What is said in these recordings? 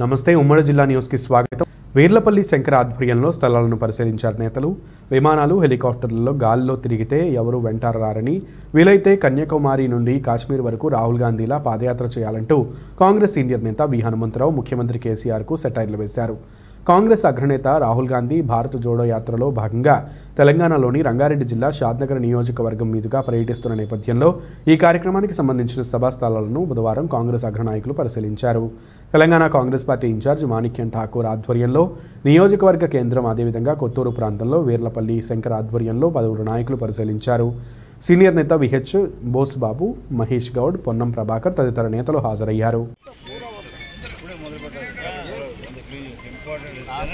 నమస్తే ఉమ్మడి జిల్లా న్యూస్కి స్వాగతం. వేర్లపల్లి శంకర ఆధ్వర్యంలో స్థలాలను పరిశీలించారు నేతలు. విమానాలు హెలికాప్టర్లలో గాలిలో తిరిగితే ఎవరు వెంటారని వీలైతే కన్యాకుమారి నుండి కాశ్మీర్ వరకు రాహుల్ గాంధీలా పాదయాత్ర చేయాలంటూ కాంగ్రెస్ సీనియర్ నేత వి హనుమంతరావు ముఖ్యమంత్రి కేసీఆర్కు సెటైర్లు వేశారు. కాంగ్రెస్ అగ్రనేత రాహుల్ గాంధీ భారత్ జోడో యాత్రలో భాగంగా తెలంగాణలోని రంగారెడ్డి జిల్లా షాద్నగర్ నియోజకవర్గం మీదుగా పర్యటిస్తున్న నేపథ్యంలో ఈ కార్యక్రమానికి సంబంధించిన సభా స్థలాలను బుధవారం కాంగ్రెస్ అగ్రనాయకులు పరిశీలించారు. తెలంగాణ కాంగ్రెస్ పార్టీ ఇన్ఛార్జ్ మాణిక్యం ఠాకూర్ ఆధ్వర్యంలో నియోజకవర్గ కేంద్రం అదేవిధంగా కొత్తూరు ప్రాంతంలో వీర్లపల్లి శంకర్ ఆధ్వర్యంలో పలువురు నాయకులు పరిశీలించారు. సీనియర్ నేత విహెచ్ బోస్బాబు మహేష్ గౌడ్ పొన్నం ప్రభాకర్ తదితర నేతలు హాజరయ్యారు.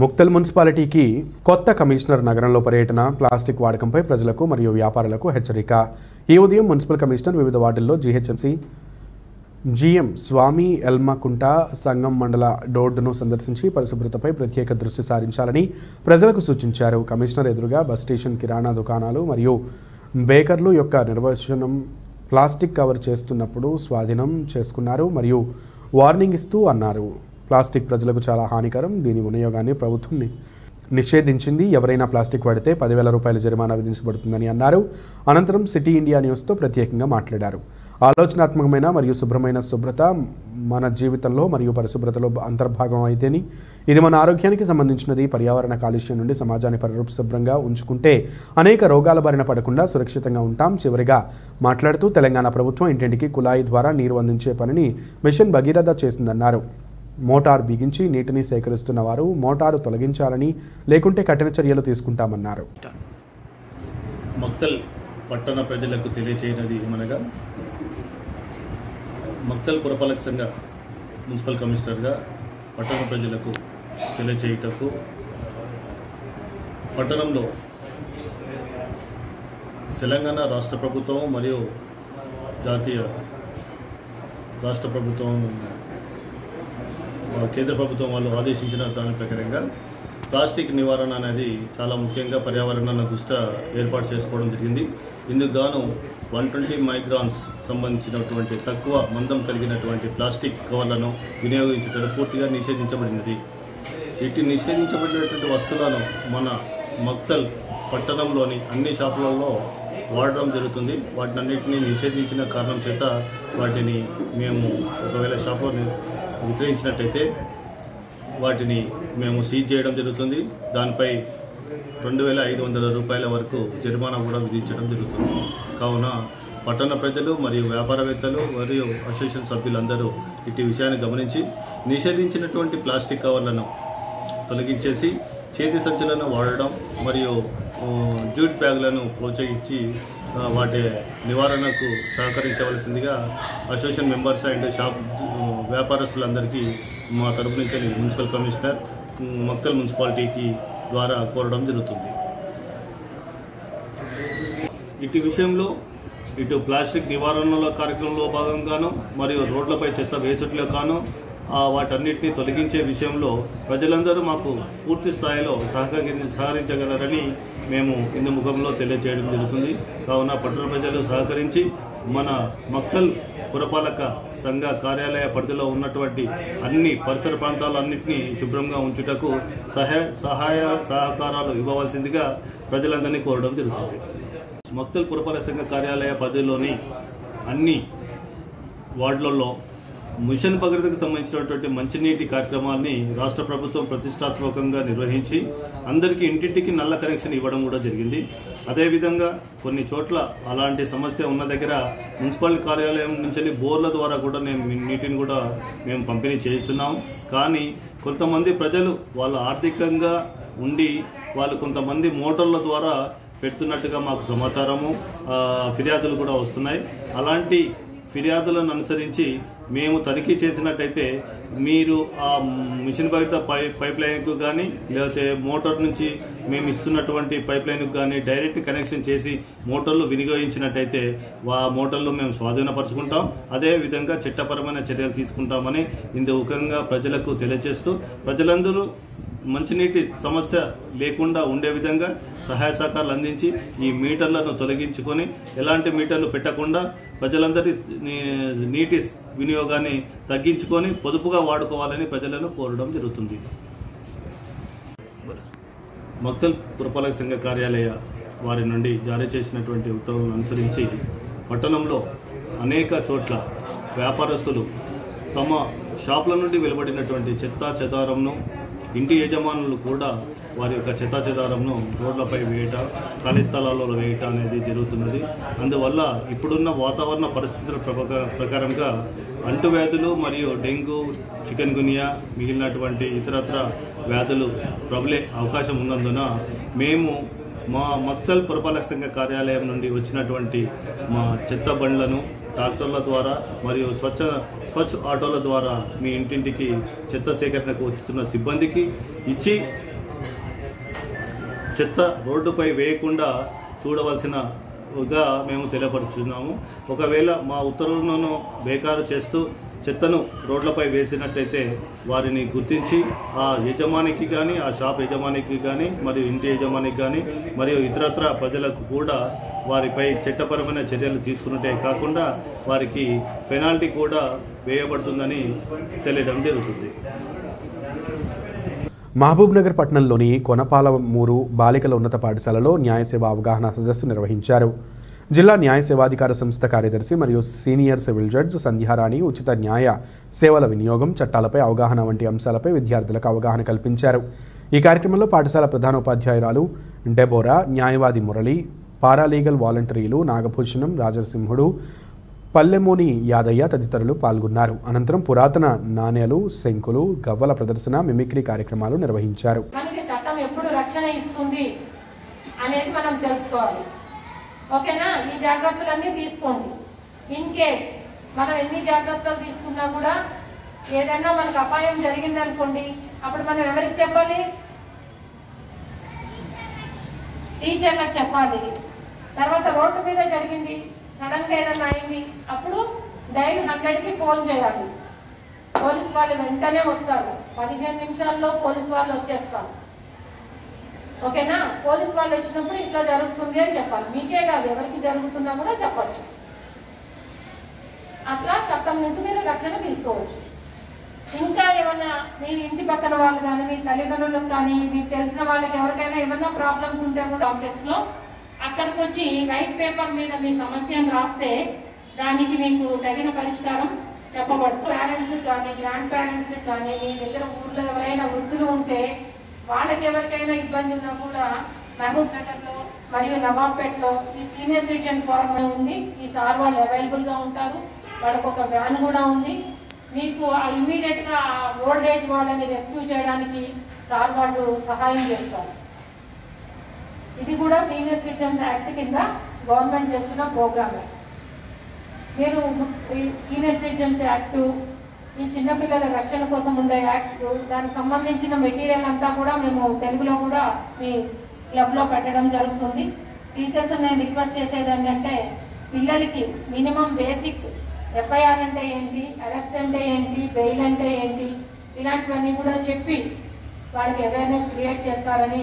ముక్తల్ మున్సిపాలిటీకి కొత్త కమిషనర్ నగరంలో పర్యటన ప్లాస్టిక్ వాడకంపై ప్రజలకు మరియు వ్యాపారులకు హెచ్చరిక. ఈ ఉదయం మున్సిపల్ కమిషనర్ వివిధ వార్డుల్లో జీహెచ్ఎంసీ జిఎం స్వామి ఎల్మకుంట సంగం మండల డోర్డును సందర్శించి పరిశుభ్రతపై ప్రత్యేక దృష్టి సారించాలని ప్రజలకు సూచించారు. కమిషనర్ ఎదురుగా బస్ స్టేషన్ కిరాణా దుకాణాలు మరియు బేకర్లు యొక్క నిర్వచనం ప్లాస్టిక్ కవర్ చేస్తున్నప్పుడు స్వాధీనం చేసుకున్నారు మరియు వార్నింగ్ ఇస్తూ అన్నారు. ప్లాస్టిక్ ప్రజలకు చాలా హానికరం. దీని వినియోగాన్ని ప్రభుత్వం నిషేధించింది. ఎవరైనా ప్లాస్టిక్ వాడితే పదివేల రూపాయల జరిమానా విధించబడుతుందని అన్నారు. అనంతరం సిటీ ఇండియా న్యూస్తో ప్రత్యేకంగా మాట్లాడారు. ఆలోచనాత్మకమైన మరియు శుభ్రమైన శుభ్రత మన జీవితంలో మరియు పరిశుభ్రతలో అంతర్భాగం అయితేని ఇది మన ఆరోగ్యానికి సంబంధించినది. పర్యావరణ కాలుష్యం నుండి సమాజాన్ని పరిశుభ్రంగా ఉంచుకుంటే అనేక రోగాల బారిన పడకుండా సురక్షితంగా ఉంటాం. చివరిగా మాట్లాడుతూ తెలంగాణ ప్రభుత్వం ఇంటింటికి కుళాయి ద్వారా నీరు అందించే పనిని మిషన్ భగీరథ చేసిందన్నారు. మోటార్ బిగించి నీటిని సేకరిస్తున్న వారు మోటారు తొలగించాలని లేకుంటే కఠిన చర్యలు తీసుకుంటామన్నారు. మక్తల్ పట్టణ ప్రజలకు తెలియచేయనది ఏమనగా మక్తల్ పురపాలక సంఘ మున్సిపల్ కమిషనర్గా పట్టణ ప్రజలకు తెలియచేయుటకు పట్టణంలో తెలంగాణ రాష్ట్ర ప్రభుత్వం మరియు జాతీయ రాష్ట్ర ప్రభుత్వం కేంద్ర ప్రభుత్వం వాళ్ళు ఆదేశించిన దాని ప్రకారంగా ప్లాస్టిక్ నివారణ అనేది చాలా ముఖ్యంగా పర్యావరణాన్ని దృష్ట ఏర్పాటు చేసుకోవడం జరిగింది. ఇందుకు గాను వన్ ట్వంటీ మైగ్రాన్స్ సంబంధించినటువంటి తక్కువ మందం కలిగినటువంటి ప్లాస్టిక్ కవర్లను వినియోగించడం పూర్తిగా నిషేధించబడినది. ఇటు నిషేధించబడినటువంటి వస్తువులను మన మక్తల్ పట్టణంలోని అన్ని షాపులలో వాడడం జరుగుతుంది. వాటినన్నింటినీ నిషేధించిన కారణం చేత వాటిని మేము ఒకవేళ షాపులో విక్రయించినట్టయితే వాటిని మేము సీజ్ చేయడం జరుగుతుంది. దానిపై రెండు వేల ఐదు వందల రూపాయల వరకు జరిమానా కూడా విధించడం జరుగుతుంది. కావున పట్టణ ప్రజలు మరియు వ్యాపారవేత్తలు మరియు అసోసియేషన్ సభ్యులందరూ ఇటు విషయాన్ని గమనించి నిషేధించినటువంటి ప్లాస్టిక్ కవర్లను తొలగించేసి చేతి సంచులను వాడడం మరియు జూట్ బ్యాగులను ప్రోత్సహించి వాటి నివారణకు సహకరించవలసిందిగా అసోసియేషన్ మెంబర్స్ అండ్ షాప్ వ్యాపారస్తులందరికీ మా తరపు నుంచి మున్సిపల్ కమిషనర్ మక్తల్ మున్సిపాలిటీకి ద్వారా కోరడం జరుగుతుంది. ఇటు విషయంలో ఇటు ప్లాస్టిక్ నివారణల కార్యక్రమంలో భాగంగాను మరియు రోడ్లపై చెత్త వేసుట్లో కాను వాటన్నిటిని తొలగించే విషయంలో ప్రజలందరూ మాకు పూర్తి స్థాయిలో సహకరి సహకరించగలరని మేము ఇందు ముఖంలో తెలియజేయడం జరుగుతుంది. కావున పట్టణ ప్రజలు సహకరించి మన మక్తల్ పురపాలక సంఘ కార్యాలయ పరిధిలో ఉన్నటువంటి అన్ని పరిసర ప్రాంతాలన్నింటినీ శుభ్రంగా ఉంచుటకు సహాయ సహాయ సహకారాలు ఇవ్వవలసిందిగా ప్రజలందరినీ కోరడం జరుగుతుంది. మక్తల్ పురపాలక సంఘ కార్యాలయ పరిధిలోని అన్ని వార్డులలో మిషన్ భగీరథకు సంబంధించినటువంటి మంచినీటి కార్యక్రమాన్ని రాష్ట్ర ప్రభుత్వం ప్రతిష్టాత్మకంగా నిర్వహించి అందరికీ ఇంటింటికి నల్ల కనెక్షన్ ఇవ్వడం కూడా జరిగింది. అదేవిధంగా కొన్ని చోట్ల అలాంటి సమస్య ఉన్న దగ్గర మున్సిపల్ కార్యాలయం నుంచి బోర్ల ద్వారా కూడా మేము నీటిని కూడా మేము పంపిణీ చేస్తున్నాం. కానీ కొంతమంది ప్రజలు వాళ్ళ ఆర్థికంగా ఉండి వాళ్ళు కొంతమంది మోటార్ల ద్వారా పెడుతున్నట్టుగా మాకు సమాచారము ఫిర్యాదులు కూడా వస్తున్నాయి. అలాంటి ఫిర్యాదులను అనుసరించి మేము తనిఖీ చేసినట్టయితే మీరు ఆ మిషన్ భరిత పై పైప్ లైన్కు కానీ లేకపోతే మోటార్ నుంచి మేము ఇస్తున్నటువంటి పైప్ లైన్కు కానీ డైరెక్ట్ కనెక్షన్ చేసి మోటార్లు వినియోగించినట్టయితే ఆ మోటార్లు మేము స్వాధీనపరుచుకుంటాం. అదే విధంగా చట్టపరమైన చర్యలు తీసుకుంటామని ఇందు ప్రజలకు తెలియజేస్తూ ప్రజలందరూ మంచినీటి సమస్య లేకుండా ఉండే విధంగా సహాయ సహకారాలు అందించి ఈ మీటర్లను తొలగించుకొని ఎలాంటి మీటర్లు పెట్టకుండా ప్రజలందరి నీ- నీటి వినియోగాన్ని తగ్గించుకొని పొదుపుగా వాడుకోవాలని ప్రజలను కోరడం జరుగుతుంది. మక్తల్ పురపాలక సంఘ కార్యాలయ వారి నుండి జారీ చేసినటువంటి ఉత్తర్వులను అనుసరించి పట్టణంలో అనేక చోట్ల వ్యాపారస్తులు తమ షాపుల నుండి వెలువడినటువంటి చెత్తా చెదారంను ఇంటి యజమానులు కూడా వారి యొక్క చెత్తాచెదారంను రోడ్లపై వేయట ఖాళీ స్థలాల్లో వేయట అనేది జరుగుతున్నది. అందువల్ల ఇప్పుడున్న వాతావరణ పరిస్థితుల ప్రక- ప్రకారంగా అంటువ్యాధులు మరియు డెంగ్యూ చికెన్ గునియా మిగిలినటువంటి ఇతరత్ర వ్యాధులు ప్రబలే అవకాశం ఉన్నందున మేము మా మక్తల్ పురపాలక సంఘ కార్యాలయం నుండి వచ్చినటువంటి మా చెత్త బండ్లను ట్రాక్టర్ల ద్వారా మరియు స్వచ్ఛ స్వచ్ఛ ఆటోల ద్వారా మీ ఇంటింటికి చెత్త సేకరణకు వచ్చుతున్న సిబ్బందికి ఇచ్చి చెత్త రోడ్డుపై వేయకుండా చూడవలసినగా మేము తెలియపరుచున్నాము. ఒకవేళ మా ఉత్తర్వులను బేకారు చేస్తూ చెత్తను రోడ్లపై వేసినట్లయితే వారిని గుర్తించి ఆ యజమానికి కానీ ఆ షాప్ యజమానికి కానీ మరియు ఇంటి యజమానికి కానీ మరియు ఇతరత్ర ప్రజలకు కూడా వారిపై చట్టపరమైన చర్యలు తీసుకున్నట్టే కాకుండా వారికి పెనాల్టీ కూడా వేయబడుతుందని తెలియడం జరుగుతుంది. మహబూబ్నగర్ పట్టణంలోని కొనపాలమూరు బాలికల ఉన్నత పాఠశాలలో న్యాయ సేవ అవగాహన సదస్సు నిర్వహించారు. జిల్లా న్యాయ సేవాధికార సంస్థ కార్యదర్శి మరియు సీనియర్ సివిల్ జడ్జ్ సంధ్యారాణి ఉచిత న్యాయ సేవల వినియోగం చట్టాలపై అవగాహన వంటి అంశాలపై విద్యార్థులకు అవగాహన కల్పించారు. ఈ కార్యక్రమంలో పాఠశాల ప్రధానోపాధ్యాయురాలు డెబోరా న్యాయవాది మురళి పారాలీగల్ వాలంటీర్లు నాగభూషణం రాజసింహుడు పల్లెమోని యాదయ్య తదితరులు పాల్గొన్నారు. అనంతరం పురాతన నాణేలు శంకులు గవ్వల ప్రదర్శన మిమిక్రీ కార్యక్రమాలు నిర్వహించారు. మనకి చట్టం ఎప్పుడు రక్షణ ఇస్తుంది అనేది మనం తెలుసుకోవాలి. ఓకేనా? ఈ జాగ్రత్తలన్నీ తీసుకోండి. ఇన్ కేస్ మనం ఎన్ని జాగ్రత్తలు తీసుకున్నా కూడా ఏదైనా మనకు అపాయం జరిగిందనుకోండి అప్పుడు మనం ఎవరికి చెప్పాలి? టీచర్లకు చెప్పాలి. తర్వాత రోడ్డు మీద జరిగింది సడన్గా ఏదైనా అయింది అప్పుడు డైల్ హండ్రెడ్కి ఫోన్ చేయాలి. పోలీస్ వాళ్ళు వెంటనే వస్తారు. పదిహేను నిమిషాల్లో పోలీస్ వాళ్ళు వచ్చేస్తారు. ఓకేనా? పోలీస్ వాళ్ళు వచ్చినప్పుడు ఇట్లా జరుగుతుంది అని చెప్పాలి. మీకే కాదు ఎవరికి జరుగుతుందా కూడా చెప్పచ్చు. అట్లా చట్టం నుంచి మీరు రక్షణ తీసుకోవచ్చు. ఇంకా ఏమైనా మీ ఇంటి పక్కన వాళ్ళు కానీ మీ తల్లిదండ్రులకు కానీ మీకు తెలిసిన వాళ్ళకి ఎవరికైనా ఏమైనా ప్రాబ్లమ్స్ ఉంటే కూడా ఆఫీస్లో అక్కడికి వచ్చి వైట్ పేపర్ మీద మీ సమస్యను రాస్తే దానికి మీకు తగిన పరిష్కారం చెప్పబడుతుంది. పేరెంట్స్ కానీ గ్రాండ్ పేరెంట్స్ కానీ మీ దగ్గర ఊర్లో ఎవరైనా వృద్ధులు ఉంటే వాళ్ళకి ఎవరికైనా ఇబ్బంది ఉన్నా కూడా మహబూబ్ నగర్ మరియు నవాబ్పేటలో ఈ సీనియర్ సిటిజన్ ఫారం ఉంది ఈ సార్ వాళ్ళు అవైలబుల్గా ఉంటారు. వాళ్ళకు ఒక వ్యాన్ కూడా ఉంది. మీకు ఇమీడియట్గా ఓల్డ్ ఏజ్ వాళ్ళని రెస్క్యూ చేయడానికి సార్ వాళ్ళు సహాయం చేస్తారు. ఇది కూడా సీనియర్ సిటిజన్స్ యాక్ట్ కింద గవర్నమెంట్ చేస్తున్న ప్రోగ్రామే. మీరు సీనియర్ సిటిజన్స్ యాక్టు ఈ చిన్నపిల్లల రక్షణ కోసం ఉండే యాక్ట్స్ దానికి సంబంధించిన మెటీరియల్ అంతా కూడా మేము తెలుగులో కూడా మీ క్లబ్లో పెట్టడం జరుగుతుంది. టీచర్స్ నేను రిక్వెస్ట్ చేసేది ఏంటంటే పిల్లలకి మినిమం బేసిక్ ఎఫ్ఐఆర్ అంటే ఏంటి అరెస్ట్ అంటే ఏంటి బెయిల్ అంటే ఏంటి ఇలాంటివన్నీ కూడా చెప్పి వాళ్ళకి అవేర్నెస్ క్రియేట్ చేస్తారని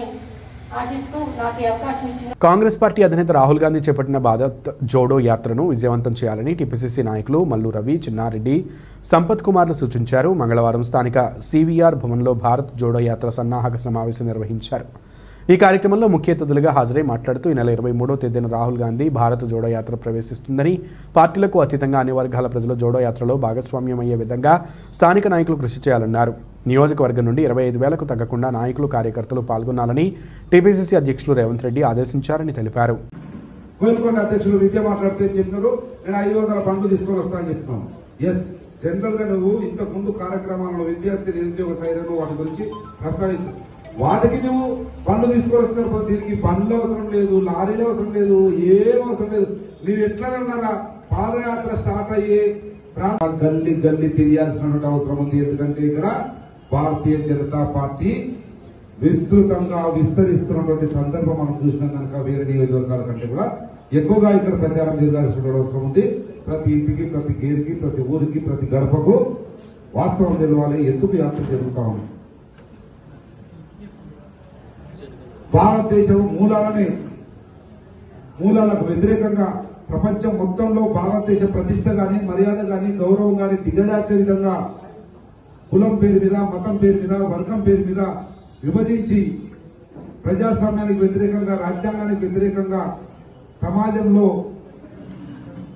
కాంగ్రెస్ పార్టీ అధినేత రాహుల్ గాంధీ చేపట్టిన భారత్ జోడో యాత్రను విజయవంతం చేయాలని టీపీసీసీ నాయకులు మల్లు రవి చిన్నారెడ్డి సంపత్ కుమార్లు సూచించారు. మంగళవారం స్థానిక సివిఆర్ భవన్లో భారత్ జోడో యాత్ర సన్నాహక సమావేశం నిర్వహించారు. ఈ కార్యక్రమంలో ముఖ్య అతిథులుగా హాజరై మాట్లాడుతూ ఈ నెల ఇరవై మూడో తేదీన రాహుల్ గాంధీ భారత్ జోడో యాత్ర ప్రవేశిస్తుందని పార్టీలకు అతీతంగా అన్ని వర్గాల ప్రజలు జోడో యాత్రలో భాగస్వామ్యం అయ్యే విధంగా స్థానిక నాయకులు కృషి చేయాలన్నారు. నియోజకవర్గం నుండి ఇరవై ఐదు వేలకు తగ్గకుండా నాయకులు కార్యకర్తలు పాల్గొనాలని టీపీసీసీ అధ్యక్షులు రేవంత్ రెడ్డి ఆదేశించారని తెలిపారు. కోరుకున్న అధ్యక్షులు విద్య మాట్లాడితే ఏం నేను ఐదు వందల పండ్లు తీసుకొని వస్తానని చెప్తున్నాను ఎస్ జనరల్గా నువ్వు ఇంతకు ముందు కార్యక్రమాలను విద్యార్థి నిరుద్యోగ సైరను వాటి గురించి ప్రస్తావించు వాటికి నువ్వు పనులు తీసుకొస్తారు దీనికి పనులు అవసరం లేదు లారీలు అవసరం లేదు ఏం అవసరం లేదు. నువ్వు ఎట్లా పాదయాత్ర స్టార్ట్ అయ్యి గల్లి గల్లీ గల్లీ అవసరం ఉంది. ఎందుకంటే ఇక్కడ భారతీయ జనతా పార్టీ విస్తృతంగా విస్తరిస్తున్నటువంటి సందర్భం మనం చూసినాం కనుక వేరే నియోజకవర్గాల కంటే కూడా ఎక్కువగా ఇక్కడ ప్రచారం జరగాల్సిన అవసరం ఉంది. ప్రతి ఇంటికి ప్రతి గేరికి ప్రతి ఊరికి ప్రతి గడపకు వాస్తవం తెలవాలి. ఎందుకు యాత్ర జరుగుతా ఉంది? భారతదేశం మూలాలనే మూలాలకు వ్యతిరేకంగా ప్రపంచం మొత్తంలో భారతదేశ ప్రతిష్ట గాని మర్యాద గాని గౌరవం గాని దిగజార్చే విధంగా కులం పేరు మీద మతం పేరు మీద వర్గం పేరు మీద విభజించి ప్రజాస్వామ్యానికి వ్యతిరేకంగా రాజ్యాంగానికి వ్యతిరేకంగా సమాజంలో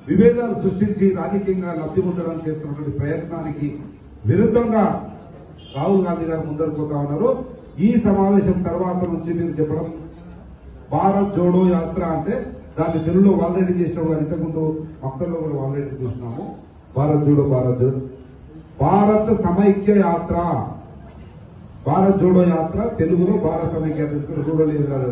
విభేదాలు సృష్టించి రాజకీయంగా లబ్ధి పొందడం చేస్తున్నటువంటి ప్రయత్నానికి విరుద్ధంగా రాహుల్ గాంధీ గారు ముందరు పోతా ఉన్నారు. ఈ సమావేశం తర్వాత నుంచి మీరు చెప్పడం భారత్ జోడో యాత్ర అంటే దాన్ని తెలుగులో ఆల్రెడీ చేసినాం కానీ ఇంతకుముందు భక్తుల్లో కూడా ఆల్రెడీ చూసినాము. భారత్ జోడో భారత్ భారత్ సమైక్య యాత్ర. భారత్ జోడో యాత్ర తెలుగులో భారత సమైక్య యాత్ర. చూడలేదు కదా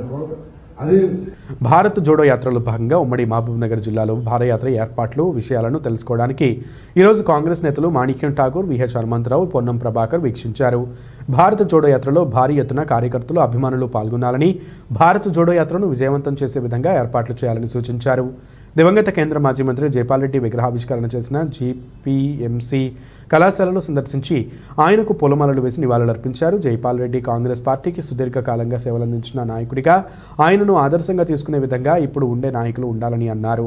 భారత్ జోడో యాత్రలో భాగంగా ఉమ్మడి మహబూబ్ నగర్ జిల్లాలో భారయాత్ర ఏర్పాట్లు విషయాలను తెలుసుకోవడానికి ఈరోజు కాంగ్రెస్ నేతలు మాణిక్యం ఠాకూర్ విహెచ్ హనుమంతరావు పొన్నం ప్రభాకర్ వీక్షించారు. భారత జోడో యాత్రలో భారీ ఎత్తున కార్యకర్తలు అభిమానులు పాల్గొనాలని భారత్ జోడో యాత్రను విజయవంతం చేసే విధంగా ఏర్పాట్లు చేయాలని సూచించారు. దివంగత కేంద్ర మాజీ మంత్రి జైపాల్ రెడ్డి విగ్రహావిష్కరణ చేసిన జీపీఎంసీ కళాశాలను సందర్శించి ఆయనకు పొలమాలలు వేసి నివాళులర్పించారు. జైపాల్ రెడ్డి కాంగ్రెస్ పార్టీకి సుదీర్ఘకాలంగా సేవలందించిన నాయకుడిగా ఆయనను ఆదర్శంగా తీసుకునే విధంగా ఇప్పుడు ఉండే నాయకులు ఉండాలని అన్నారు.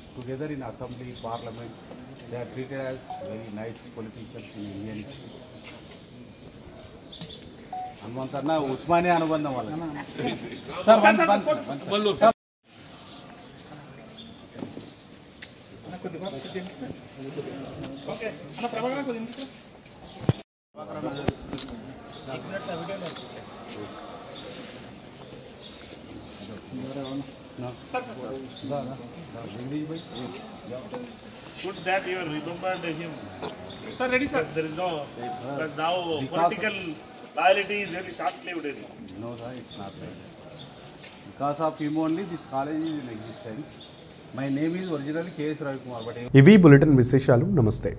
together in assembly, parliament, they are treated as very nice politicians in Indian history. Hanumanthanna ಉಸ್ಮಾನೇ sir, ಮಲ್ಲ put that you remembered him. Sir, ready, sir. Yes, there is no. Because now because political loyalty is very short-lived. No, sir, it's not. like that. Because of him only, this college is in existence. My name is originally K.S. Ravi Kumar. ఇవి bulletin విశేషాలు Namaste.